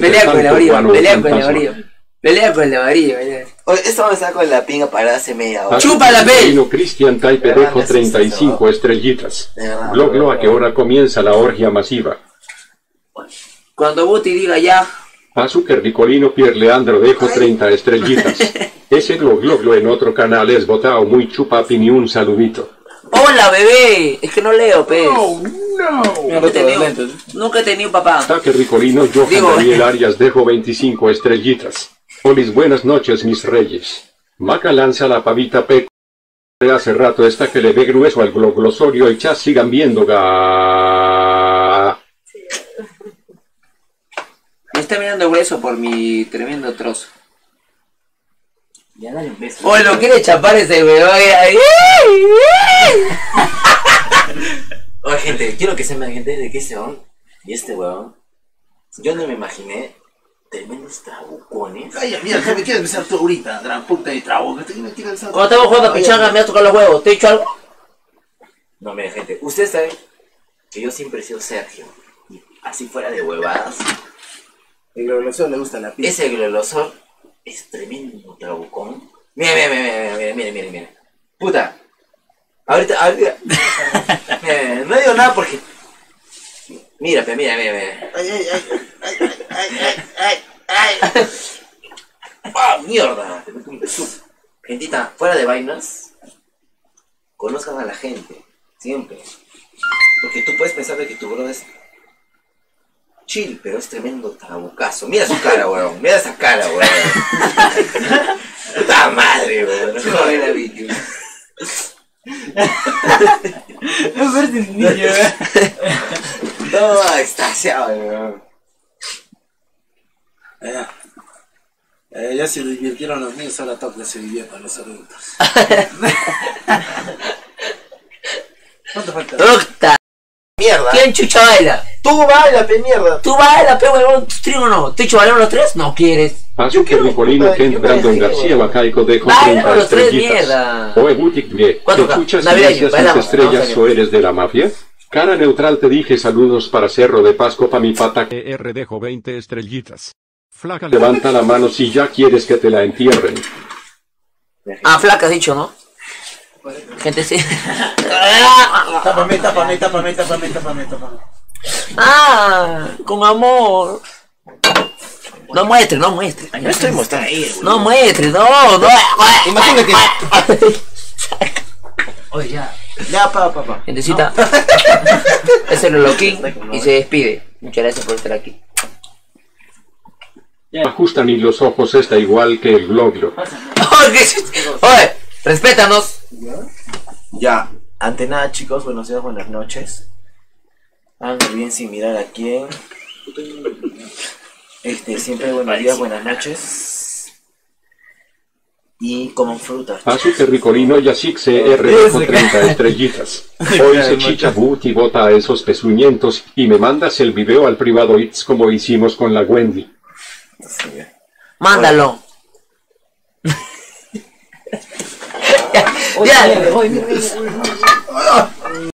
Pelea con el guano pelea con el amarillo. Pelea con el amarillo, pelea. Oye, esta vamos a estar con la pinga parada hace media hora. Chupa la pe. Vino Cristian Taipe dejo 35 estrellitas. Glo, ¿a qué hora comienza la orgia masiva? Cuando Buti diga ya, Azúcar Nicolino Pier Leandro dejo 30 estrellitas. Ese Glo Glo Glo en otro canal es botado muy chupapi ni un saludito. hola bebé, es que no leo, pe. Oh, no. Nunca he tenido, nunca he tenido papá. Ataque Ricolino Johan Digo- Daniel Arias dejo 25 estrellitas. Olis, buenas noches mis reyes. Maca lanza la pavita P. Hace rato está que le ve grueso al gloglosorio y chas sigan viendo ga. Me está mirando grueso por mi tremendo trozo. Ya dale un beso. Oye, lo quiere chapar ese weón. gente, quiero que sepan, gente, de que ese weón y este weón, yo no me imaginé tremendos trabucones. Calla, mira, que me quieres besar tú ahorita, gran puta de me quieres besar. Cuando estamos jugando a pichanga me ha tocado los huevos. ¿Te he dicho algo? No, mira, gente, ustedes saben que yo siempre he sido Sergio. Y así fuera de huevadas, El glorioso le gusta la pizza. ese glolosor es tremendo trabucón. Mira, mira, mira, mira, mira, mira, mira, mira. Puta. Ahorita, ahorita. Mira, no digo nada porque. Mira, mira, mira, mira. Ay, ay, ay, ay, ay, ay, ay, ay. ¡Ah, mierda! Te un beso. Gentita, fuera de vainas, conozcan a la gente, siempre. Porque tú puedes pensar de que tu bro es chill, pero es tremendo trabucazo. Mira su cara, weón. Mira esa cara, weón. Puta madre, weón. No víctima. No, extasiado, weón. Ya. Eh, ya se divirtieron los niños, ahora toca se diviertan los adultos. ¿Cuánto falta? Puta. Mierda. ¿Quién chucha baila? Tú baila, pe mierda. ¿Tú baila, pe huevón? ¿Tu stream o no? ¿Te he dicho bailar los tres? No quieres. Azúcar Nicolino puta, Kent yo me Brandon García. Bacaico dejo Baila 30 los tres, estrellitas. mierda. Oe Butik ¿te escuchas gracias tus estrellas o eres de la mafia? Cara neutral te dije saludos para Cerro de Pasco pa mi pata. R dejo 20 estrellitas. Flaca levanta la mano si ya quieres que te la entierren. Ah, flaca has dicho, ¿no? Gente, sí. Tápame, tápame, tápame, tápame, tápame, tápame. Ah, con amor. No muestre, no muestre. No estoy mostrando ahí, No muestre, no, no. Imagínate. Oye, ya. Ya, pa, pa, pa. Gentecita. Es el loquín y se despide. Muchas gracias por estar aquí. Ajustan y los ojos está igual que el gloglo. Oye, Oye, respétanos. Ya, ante nada chicos, buenos días, buenas noches. Hagan bien sin mirar a quién. Este, siempre buenos días, buenas noches. Y coman frutas. Azúcar Ricolino Yasik CR dejo 30 estrellitas. Hoy se chicha boot y bota a esos pezuñentos y me mandas el video al privado It's como hicimos con la Wendy. Mándalo. ya, ya.